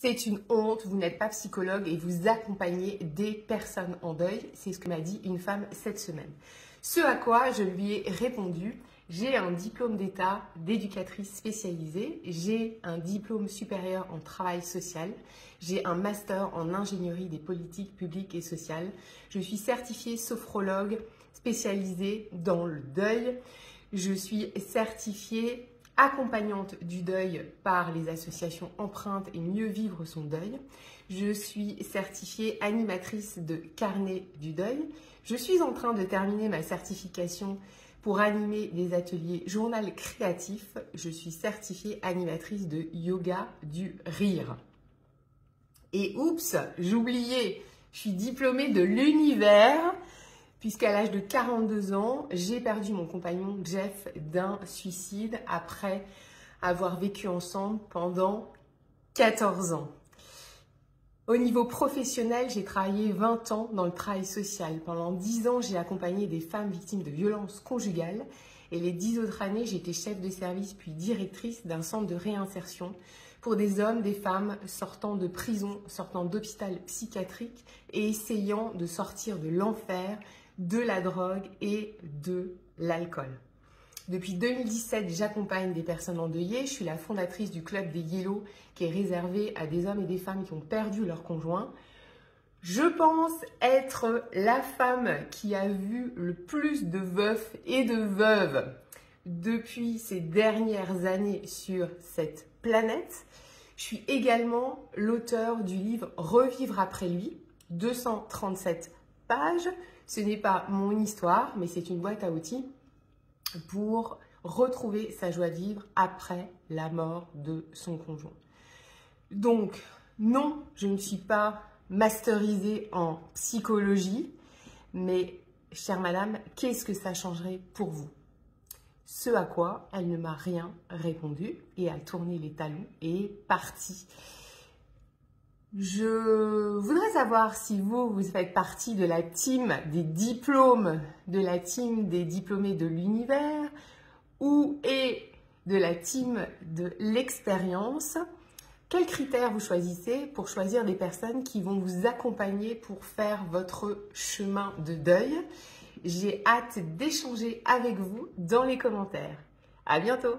C'est une honte, vous n'êtes pas psychologue et vous accompagnez des personnes en deuil. C'est ce que m'a dit une femme cette semaine. Ce à quoi je lui ai répondu, j'ai un diplôme d'état d'éducatrice spécialisée, j'ai un diplôme supérieur en travail social, j'ai un master en ingénierie des politiques publiques et sociales, je suis certifiée sophrologue spécialisée dans le deuil, je suis certifiée accompagnante du deuil par les associations Empreinte et Mieux Vivre son deuil. Je suis certifiée animatrice de carnet du deuil. Je suis en train de terminer ma certification pour animer des ateliers journal créatif. Je suis certifiée animatrice de yoga du rire. Et oups, j'oubliais, je suis diplômée de l'univers puisqu'à l'âge de 42 ans, j'ai perdu mon compagnon Jeff d'un suicide après avoir vécu ensemble pendant 14 ans. Au niveau professionnel, j'ai travaillé 20 ans dans le travail social. Pendant 10 ans, j'ai accompagné des femmes victimes de violences conjugales. Et les 10 autres années, j'étais chef de service puis directrice d'un centre de réinsertion pour des hommes, des femmes sortant de prison, sortant d'hôpital psychiatrique et essayant de sortir de l'enfer de la drogue et de l'alcool. Depuis 2017, j'accompagne des personnes endeuillées. Je suis la fondatrice du club des Yellow qui est réservé à des hommes et des femmes qui ont perdu leur conjoint. Je pense être la femme qui a vu le plus de veufs et de veuves depuis ces dernières années sur cette planète. Je suis également l'auteur du livre Revivre après lui, 237 pages ce n'est pas mon histoire, mais c'est une boîte à outils pour retrouver sa joie de vivre après la mort de son conjoint. Donc, non, je ne suis pas masterisée en psychologie, mais, chère madame, qu'est-ce que ça changerait pour vous? Ce à quoi elle ne m'a rien répondu et a tourné les talons et est partie. Je voudrais savoir si vous, vous faites partie de la team des diplômes, de la team des diplômés de l'univers ou et de la team de l'expérience. Quels critères vous choisissez pour choisir des personnes qui vont vous accompagner pour faire votre chemin de deuil? J'ai hâte d'échanger avec vous dans les commentaires. À bientôt